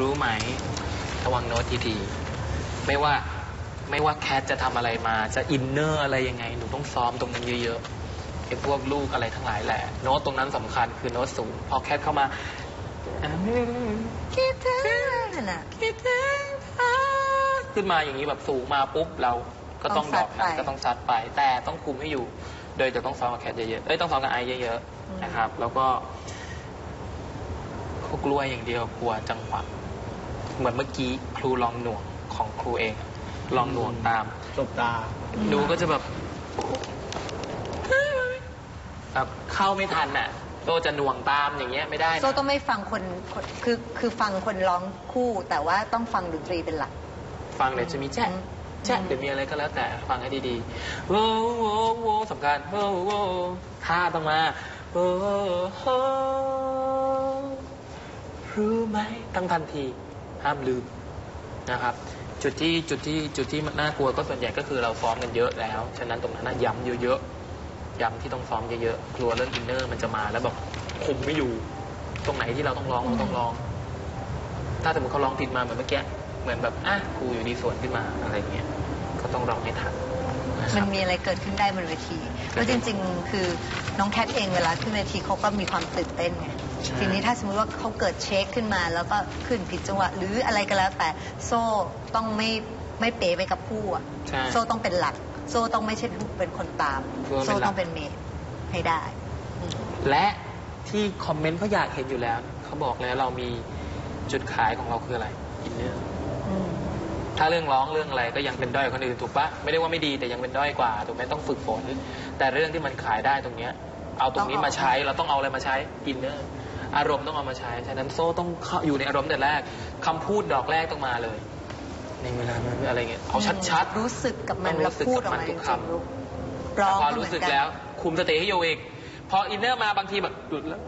รู้ไหมระวังโน้ตดีๆไม่ว่าไม่ว่าแคทจะทำอะไรมาจะ inner อะไรยังไง หนูต้องซ้อมตรงนั้นเยอะๆไอ้พวกลูกอะไรทั้งหลายแหละ โน้ตตรงนั้นสำคัญคือโน้ตสูง พอแคทเข้ามาอะคิดถึงนั่นน่ะ คิดถึงเธอขึ้นมาอย่างนี้แบบสูงมาปุ๊บเราก็ต้องต้ดองอกนั้นซัดไป ก็ต้องซัดไป แต่ต้องคุมให้อยู่ โดยจะต้องซ้อมกับแคทเยอะๆเอ้ยต้องซ้อมกับไอซ์เยอะอืมๆนะครับ แล้วก็เขากลัวอย่างเดียวกลัวจังหวะ เหมือนเมื่อกี้ครูลองหน่วงของครูเองอะลองหน่วงตามตบตา ดูก็จะแบบแบบเข้าไม่ทันน่ะโตจะหน่วงตามอย่างเงี้ยไม่ได้นะโซ่ต้องไม่ฟังคนคนคือคือฟังคนร้องคู่ แต่ว่าต้องฟังดนตรีเป็นหลัก ฟังเดี๋ยวจะมีแจ๊ะอืมแจ๊ะหรือมีอะไรก็แล้วแต่ฟังให้ดีๆโว้โว้โว้สำคัญโว้โว้ท่าต้องมาโว้โว้รู้ไหมตั้งทันที ห้ามลืมนะครับ จุดที่จุดที่จุดที่มันน่ากลัวก็ส่วนใหญ่ก็คือเราซ้อมกันเยอะแล้ว ฉะนั้นตรงนั้นนะย้ำเยอะๆย้ำที่ต้องซ้อมเยอะๆกลัวเรื่องอินเนอร์มันจะมาแล้วแบบคุมไม่อยู่ ตรงไหนที่เราต้องร้องเราต้องร้อง ถ้าสมมติเขาร้องผิดมาเหมือนเมื่อกี้เหมือนแบบอะครูอยู่ดีสวนขึ้นมาอะไรเงี้ยก็ต้องร้องให้ทันนะค มัรันบมีอะไรเกิดขึ้นได้บนเวทีแล้วจริง ๆ คือน้องแคทเองเวลาขึ้นเวทีเขาก็มีความตื่นเต้นไงใช่ทีนี้ถ้าสมมติว่าเขาเกิดเช็คขึ้นมา แล้วก็ขึ้นผิดจังหวะหรืออะไรก็แล้ว แต่โซ่ต้องไม่ไม่เป๋ไปกับผู้อะใช่โซ่ต้องเป็นหลัก โซ่ต้องไม่ใช่เป็นคนตาม โซ่ต้องเป็นหลักโซ่ต้องเป็นเมดให้ได้อืมและที่คอมเมนต์เขาอยากเห็นอยู่แล้ว เขาบอกแล้วเรามีจุดขายของเราคืออะไรอินเนอร์อืม ถ้าเรื่องร้องเรื่องอะไรก็ยังเป็นด้อยกว่าคนอื่นถูกปะไม่ได้ว่าไม่ดีแต่ยังเป็นด้อยกว่าถูกไหมต้องฝึกฝน แต่เรื่องที่มันขายได้ตรงเนี้ยเอาตรงนี้มาใช้เราต้องเอาอะไรมาใช้อินเนอร์อารมณ์ต้องเอามาใช้ ฉะนั้นโซ่ต้องเข้าอยู่ในอารมณ์แต่แรกคำพูดดอกแรกต้องมาเลย ในเวลานั้นอะไรเงี้ยเอาชัดๆรู้สึกกับมันต้องรู้แล้วสึกพูดกับออกมันมาทุจกริงคำๆลูกร้องพอก็เหรู้มือนสึกกันแล้วคุมสติให้อยู่อีกพอ inner มาบางทีแบบหลุดแล้ว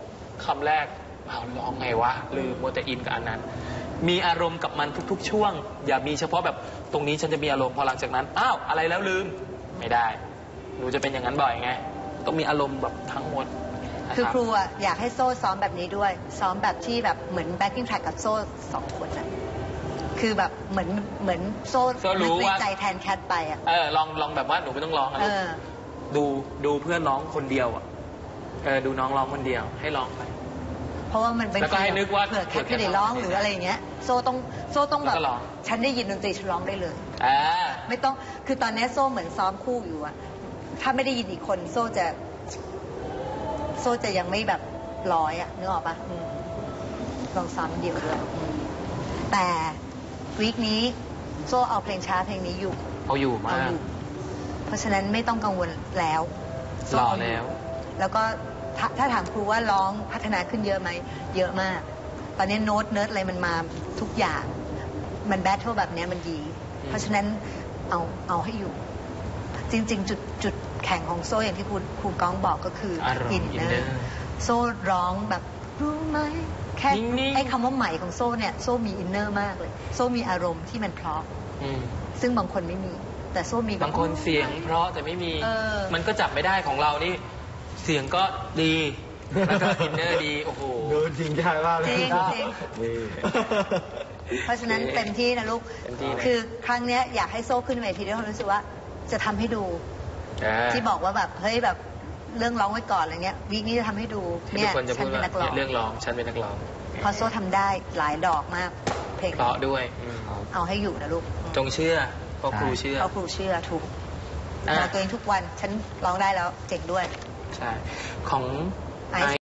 คำแรกเอาร้องไงวะลืมมัวแต่ in กับอันนั้น มีอารมณ์กับมันทุก ๆ ช่วง อย่ามีเฉพาะแบบตรงนี้ฉันจะมีอารมณ์พอหลังจากนั้นอ้าวอะไรแล้วลืมไม่ได้ หนูจะเป็นอย่างนั้นบ่อยไงต้องมีอารมณ์แบบทั้งหมดนะคือรับครูอะอยากให้โซ่ซ้อมแบบนี้ด้วย ซ้อมแบบที่แบบเหมือน backing track กับโซ่สองคนอะคือแบบเหมือนเหมือนโซ่โซ่รู้นึกในว่าใจแทนแคทไปอะเออลองลองแบบว่าหนูไม่ต้องร้องอะเอลูกอ ดูดูเพื่อนร้องคนเดียวอะเออดูน้องร้องคนเดียว ให้ร้องไปเพ ราะว่ามันเป็นแล้วก็ให้นึกว่าเผื่อแคทเผื่อแคทไม่ได้ร้องหรืออะไรอย่างเงี้ย โซ่ต้องโซ่ต้องแบแล้วบก็ร้อง ฉันได้ยินดนตรีฉันร้องได้เลย อ่า ไม่ต้อง คือตอนนี้โซ่เหมือนซ้อมคู่อยู่อะถ้าไม่ได้ยินอีกคนโซ่จะ โซ่จะยังไม่แบบร้อยอะนึกออกปะอืมลองซ้อมเดียวด้วยอืมแต่ week นี้โซ่เอาเพลงช้าเพลงนี้อยู่เอาอยู่เอามาก อยู่ เพราะฉะนั้นไม่ต้องกังวลแล้วโซ่เอายู่แล้ว แล้วก็ ถ้าถ้าถามครูว่าร้องพัฒนาขึ้นเยอะไหม เยอะมาก ตอนนี้โน้ตเนิร์ดอะไรมันมาทุกอย่าง มัน battle แบบเนี้ยมันดีอืมเพราะฉะนั้นเอาเอาให้อยู่ จริง ๆ จุดจุดแข็งของโซ่อย่างที่ครูครูก้องบอกก็คืออารมณ์ innerโซ่ร้องแบบรู้ไหมแค่นิ่งๆ ไอ้คำว่าไหมของโซ่เนี่ย โซ่มี inner มากเลย โซ่มีอารมณ์ที่มันเพราะ อืมซึ่งบางคนไม่มี แต่โซ่มีแบบ บางคนเสียงเพราะแต่ไม่มี เออ มันก็จับไม่ได้ของเรานี่ เสียงก็ดี แล้วก็ inner ดี โอ้โห ดูจริงใจมากเลยจริงจริง นี่ เพราะฉะนั้นเต็มที่นะลูก เต็มที่นะ คือครั้งเนี้ยอยากให้โซ่ขึ้นเวทีด้วยความรู้สึกว่าจะทำให้ดู อ่า ที่บอกว่าแบบเฮ้ยแบบเรื่องร้องไว้ก่อนอะไรเงี้ยวีคนี้จะทำให้ดูที่เนี่ทุยกคนจะฉัพูนดเป็นว่านักร้องเรื่องร้อง ฉันเป็นนักร้องเพราะโซ่ทำได้หลายดอกมาก เพลงเพราะด้วยอืมเอาให้อยู่นะลูกจงเชื่อเพราะครูเชื่อเขาครูเชื่อถูกอะบอกตัวเองทุกวันฉันร้องได้แล้วเจ๋งด้วย ใช่ของไอ